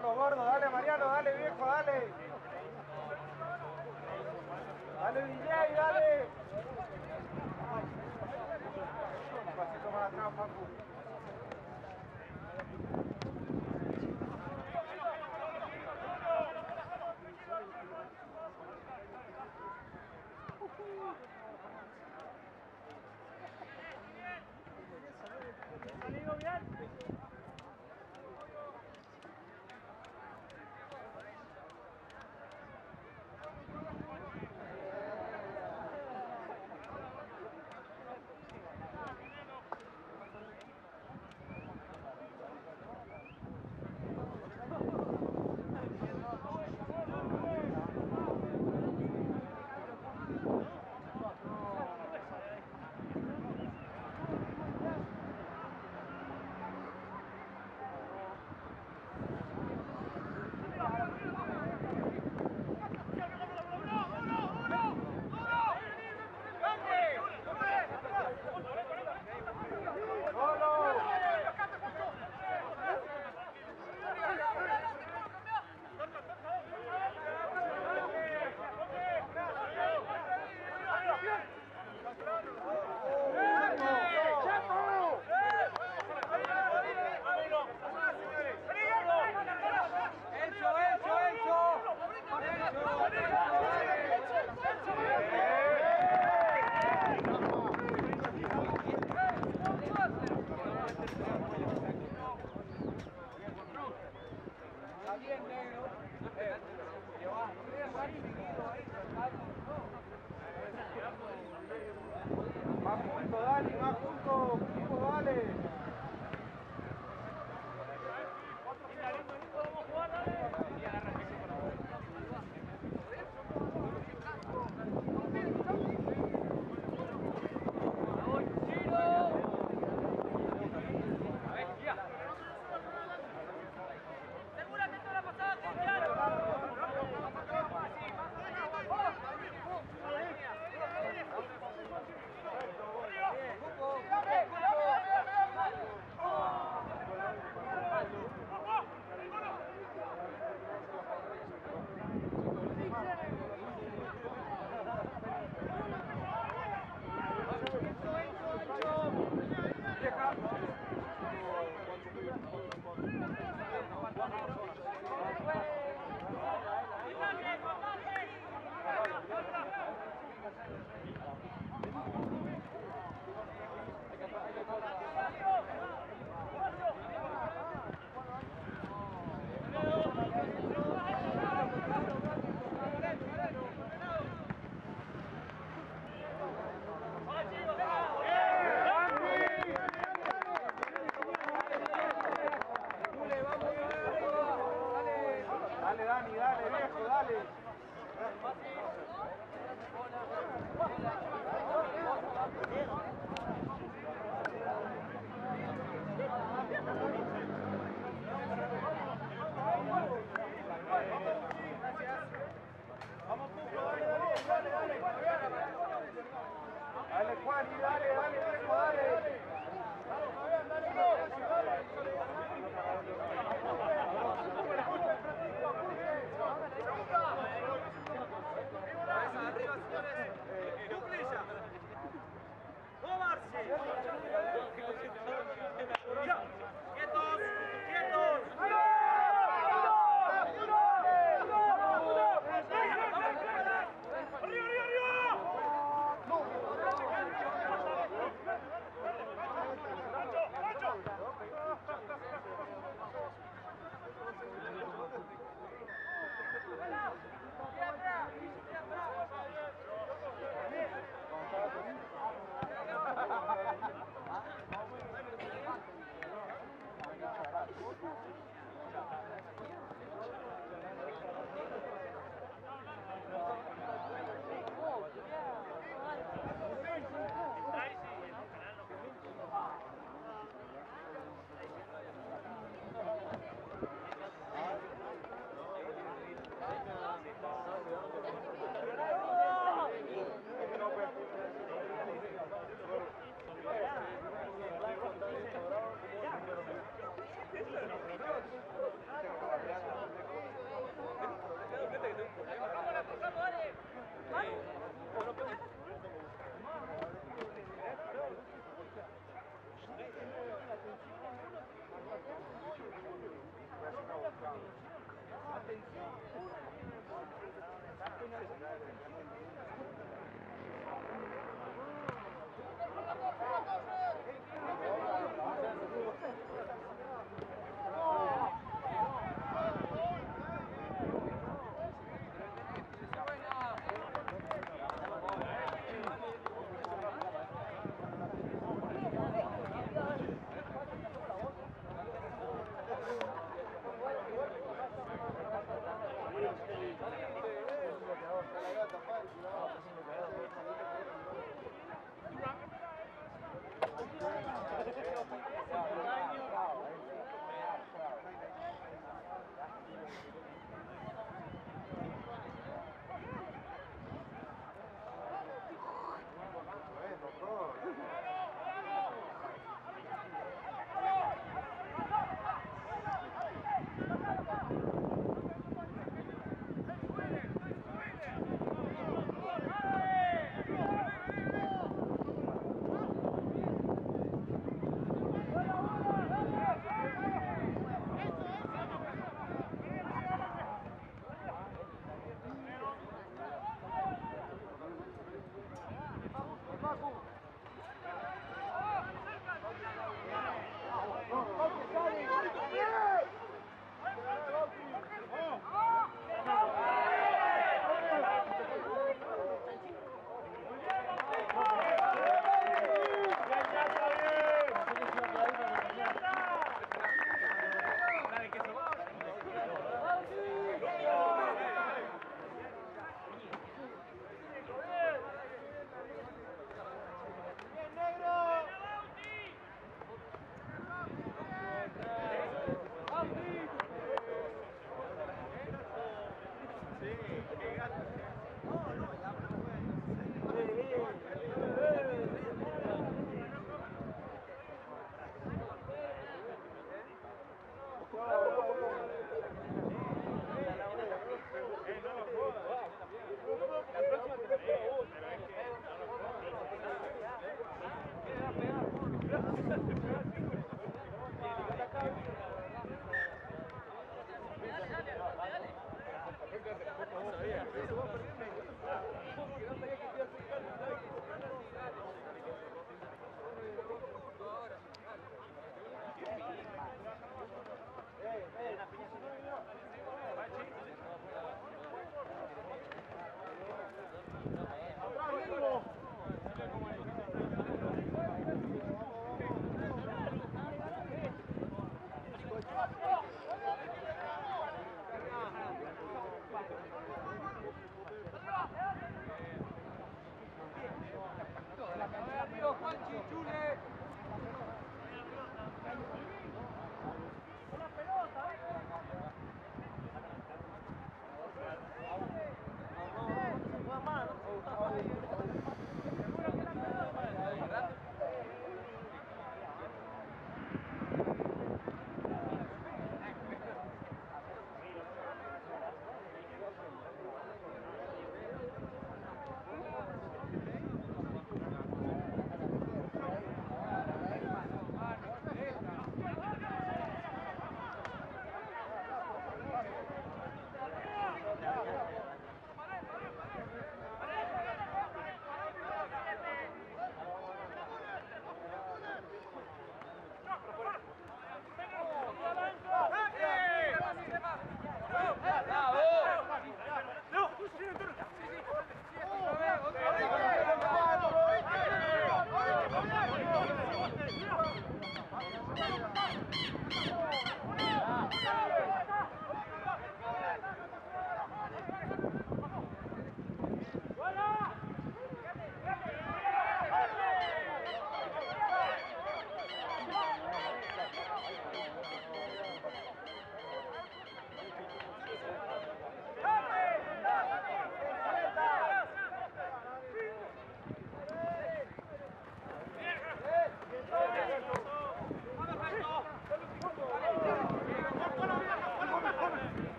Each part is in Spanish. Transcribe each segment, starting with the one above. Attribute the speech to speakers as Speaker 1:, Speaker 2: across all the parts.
Speaker 1: Vámonos, gordo, dale Mariano, dale viejo, dale. Dale DJ, dale.
Speaker 2: Arriba, señores. Cuclilla. Moverse.
Speaker 3: Atención, una, una,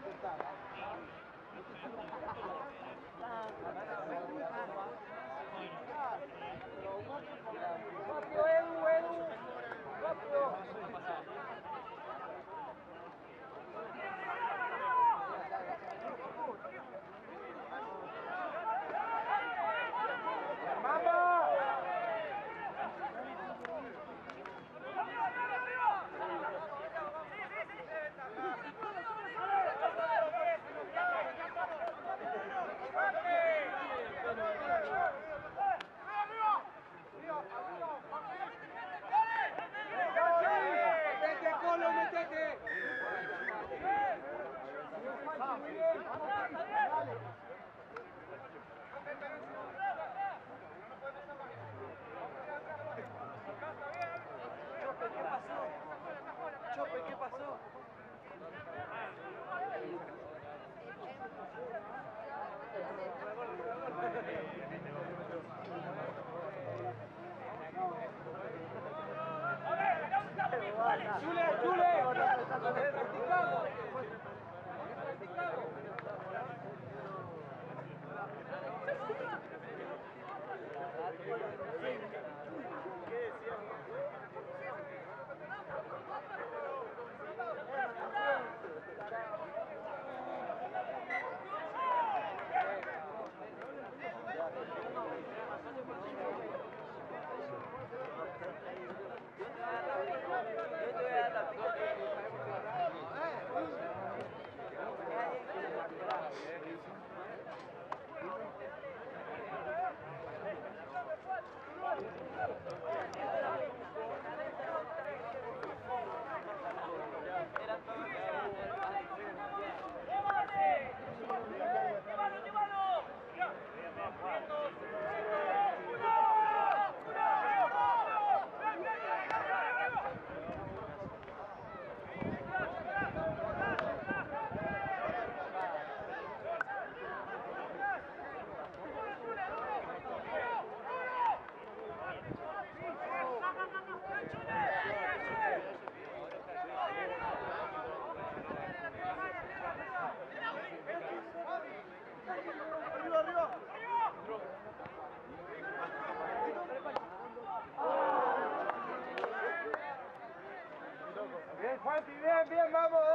Speaker 3: Gracias. Juanpi, bien, bien, vamos,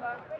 Speaker 3: Mama.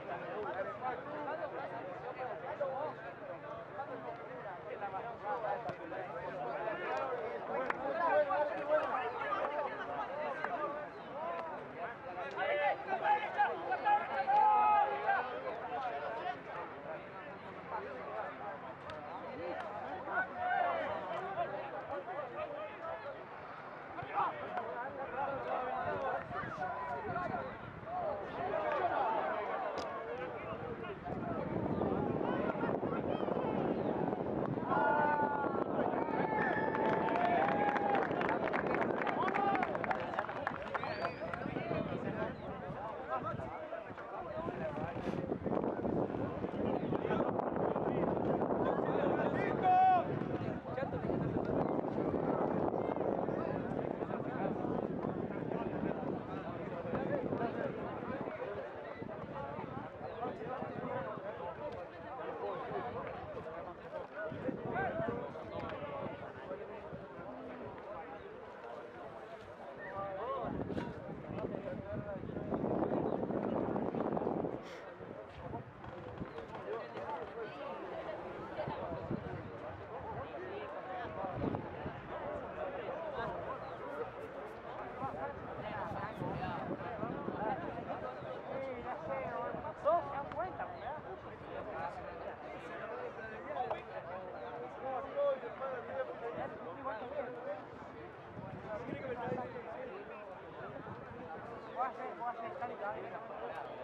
Speaker 3: 誰が言うんだろう。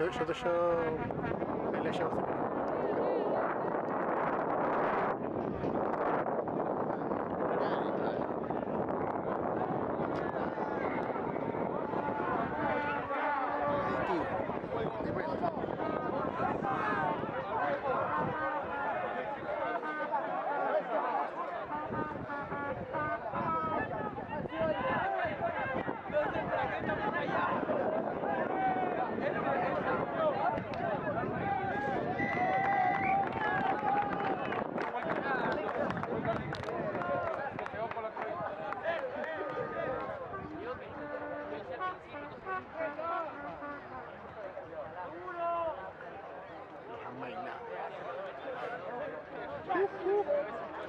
Speaker 3: Ahí, Yo, yo, yo, ahí la llevo cerca.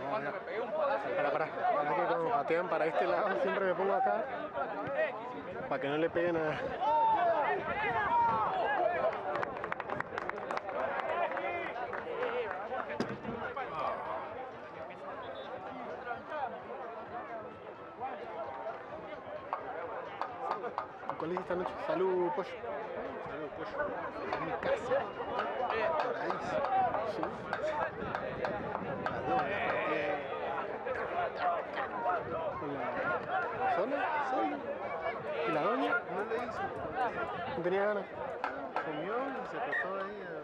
Speaker 2: Cuando me pegué un palazo.
Speaker 3: Para, para, para que cuando patean para este lado siempre me pongo acá para que no le peguen a... ¿Cuál es esta noche? Salud, pollo. Salud, pollo. En mi casa. Paraíso. Sí. Las dos, la partida. ¿Con la sola? ¿Sola? ¿Y la doña?
Speaker 1: No le hizo.
Speaker 3: No tenía ganas.
Speaker 1: Comió y se acostó ahí a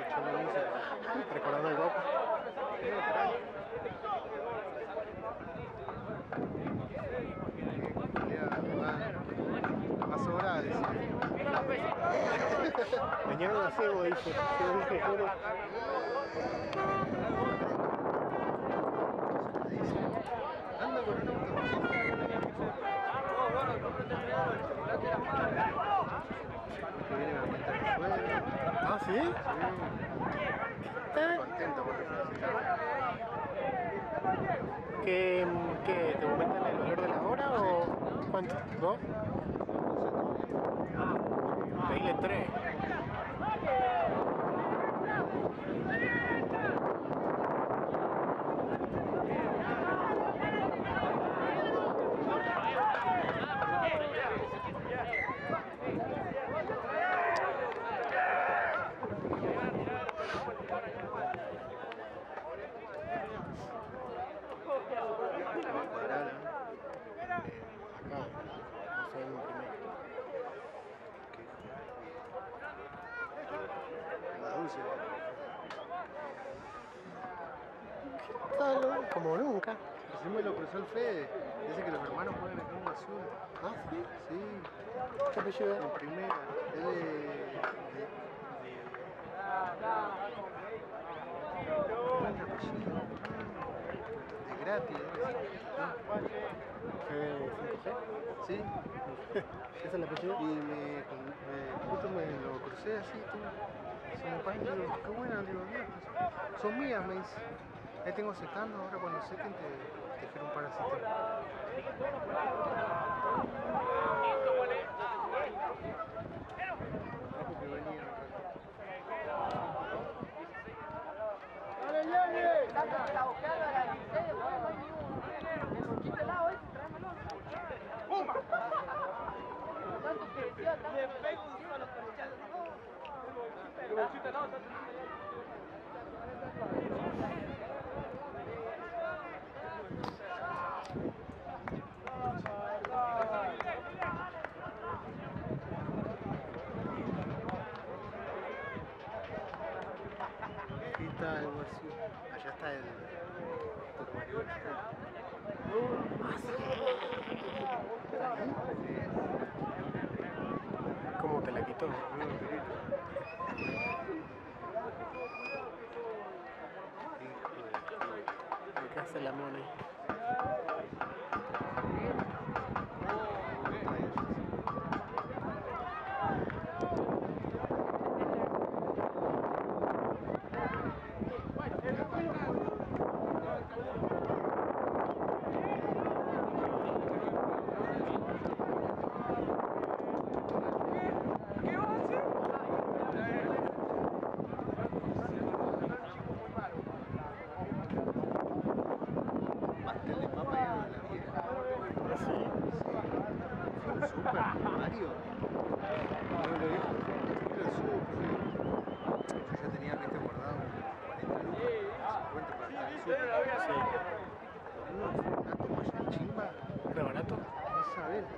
Speaker 1: escuchando música.
Speaker 3: Recordando.
Speaker 1: Más, más sobrada, decía.
Speaker 3: Mañana la cebo, dice. Yo dije, juro.
Speaker 1: Anda con un auto. Que viene a aumentar el sueldo.
Speaker 3: Ah, ¿sí?
Speaker 1: Estoy contento.
Speaker 3: ¿Qué, qué, te aumentan el valor de la hora o cuánto? ¿Dos? Tres.
Speaker 1: Cuadrada.
Speaker 3: Acá. No sé, en el primero.
Speaker 1: La dulce.
Speaker 3: Tal, como nunca.
Speaker 1: Recién me lo cruzó el Fede. Dice que los hermanos juegan acá en azul.
Speaker 3: Ah, sí.
Speaker 1: Sí,
Speaker 3: ¿Qué apellido
Speaker 1: en primera. Es de. de. De gratis,
Speaker 3: Eh, 5G.
Speaker 1: Sí.
Speaker 3: ¿Ese es el apellido?
Speaker 1: Y me, justo me lo crucé así, tú. Se me parece, qué buena, digo, son mías, me dice. Ahí tengo secando, ahora cuando sequen te, quiero un. Ah, venía un rato.
Speaker 4: Le pego un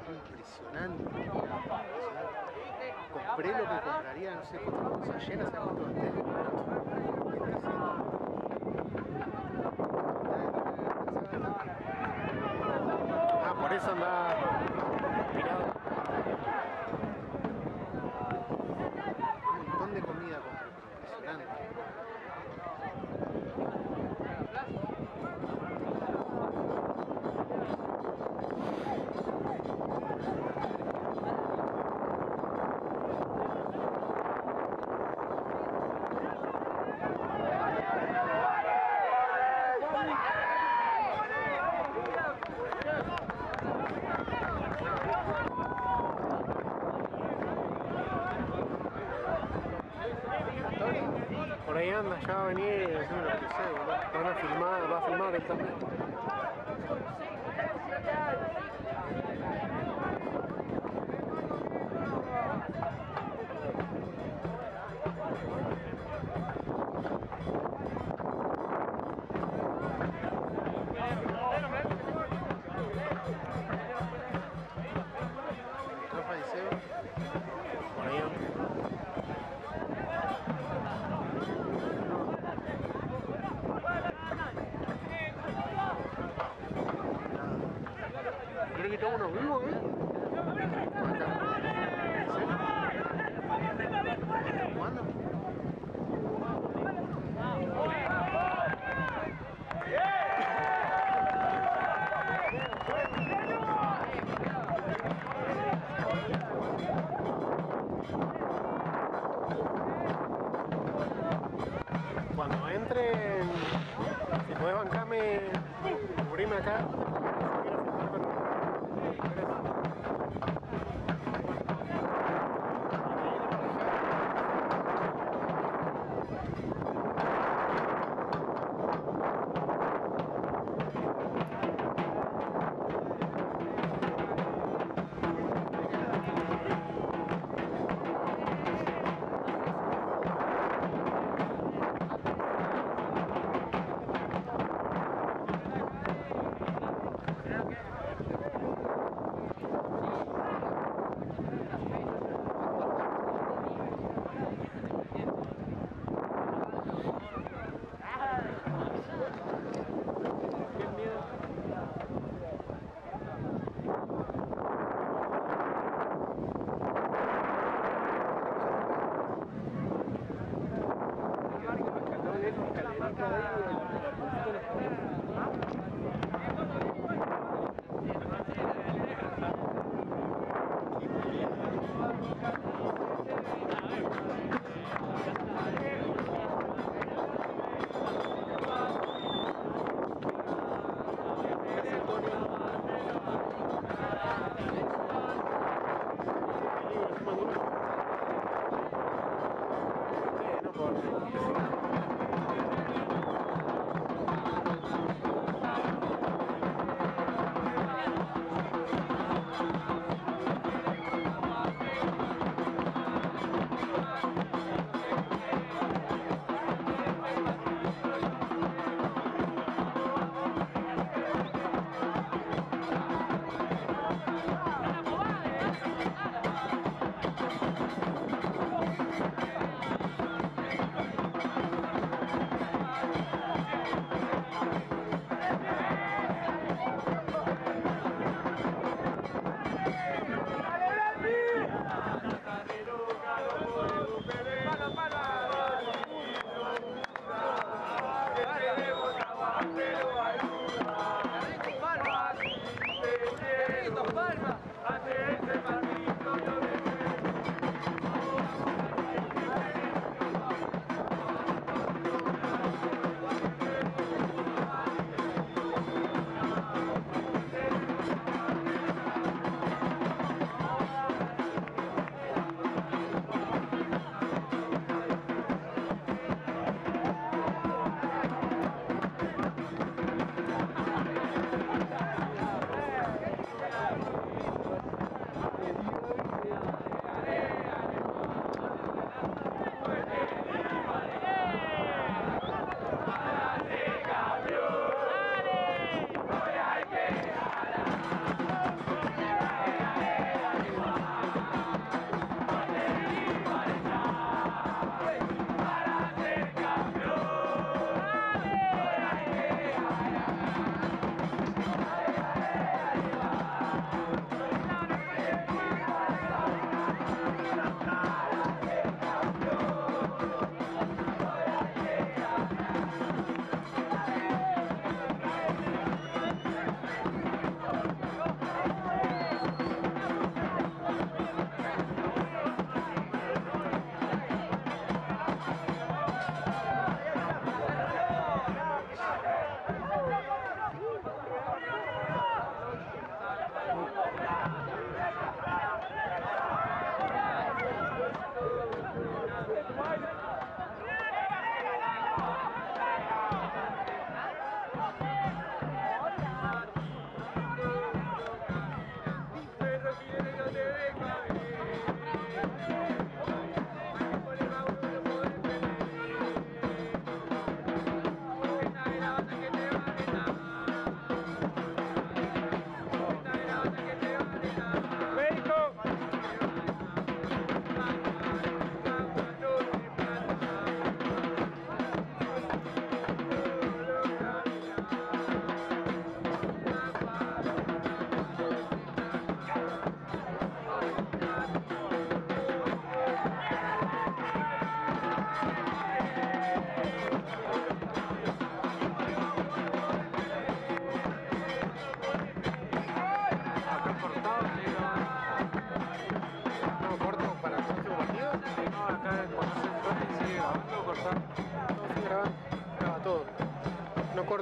Speaker 1: fue impresionante. Compré lo que compraría, no sé, con una cosa llena, se cuánto.
Speaker 3: Ah, por eso andaba.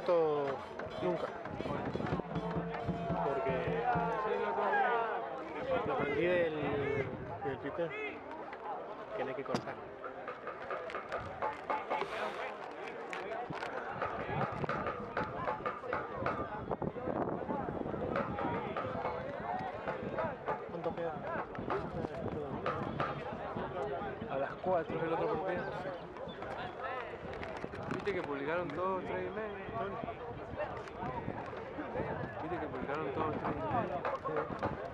Speaker 5: Corto nunca. Porque lo aprendí del, del pipe. Que no hay que cortar. ¿Cuánto queda?
Speaker 3: A las 4 es el otro partido. Viste que publicaron todos 3 y medio. Viste que publicaron todos 3 y medio.